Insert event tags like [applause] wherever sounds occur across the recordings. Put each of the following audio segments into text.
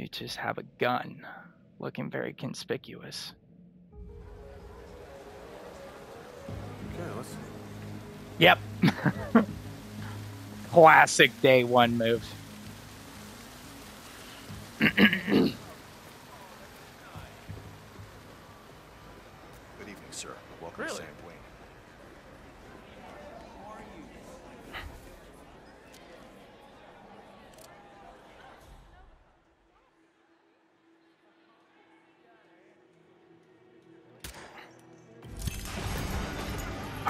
You just have a gun, looking very conspicuous. Okay, let's. Yep. [laughs] Classic day one move. Good evening, sir. Welcome Really? to Sandwing.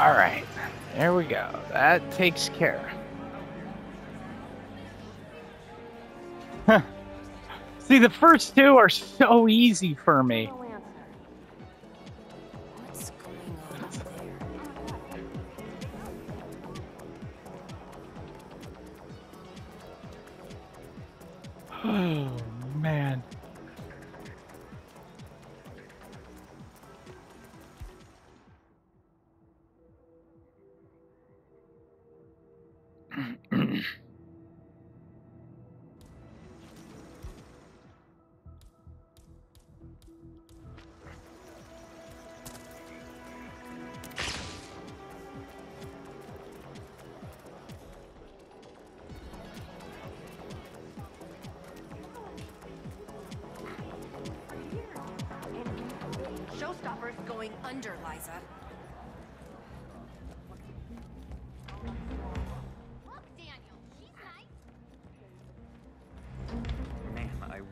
All right, there we go. That takes care. See, the first two are so easy for me. Oh man. Showstopper's going under, Liza.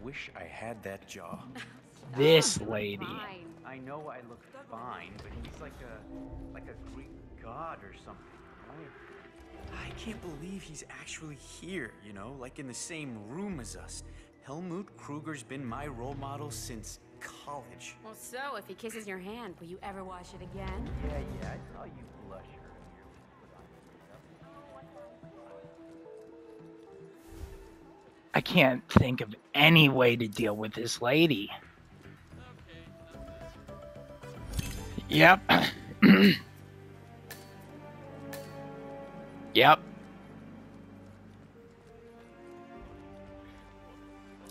Wish I had that jaw. This lady. I know I look fine, but he's like a like a Greek god or something. I, I can't believe he's actually here, you know, like in the same room as us. Helmut Kruger's been my role model since college. Well, so if he kisses your hand, will you ever wash it again? Yeah, yeah, I saw you blush I can't think of any way to deal with this lady. Yep. [clears throat] yep.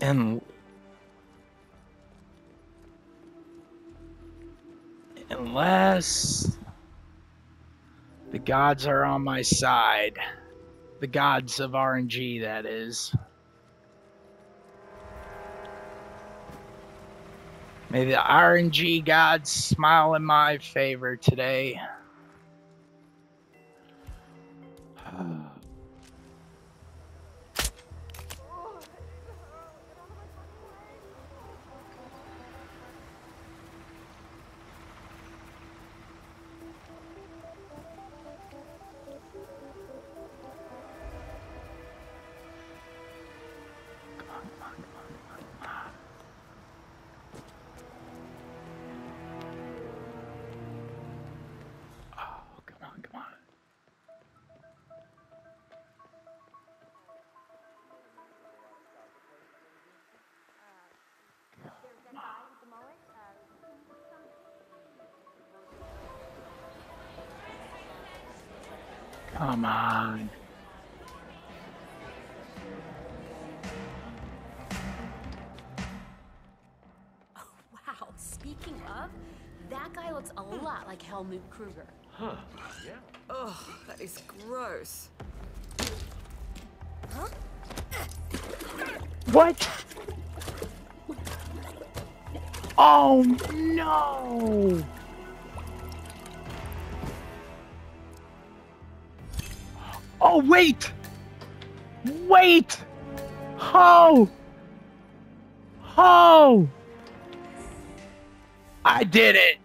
And unless the gods are on my side, the gods of RNG, that is. May the RNG gods smile in my favor today. Come on. Wow, speaking of, that guy looks a hmm. lot like Helmut Kruger. Ugh, that is gross. What? Oh no! Oh wait! Wait! Oh! Oh! I did it!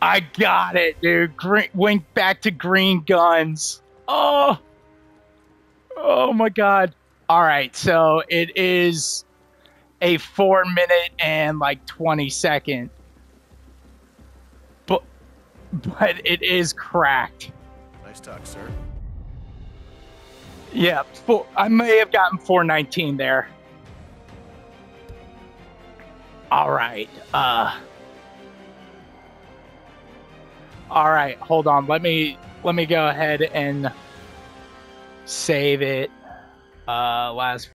I got it, dude. Green, went back to green guns. Oh! Oh my god. All right, so it is a four minute and like 20 second. But, but it is cracked. Nice talk, sir. Yeah, four, I may have gotten 419 there. All right. Uh All right, hold on. Let me let me go ahead and save it. Uh last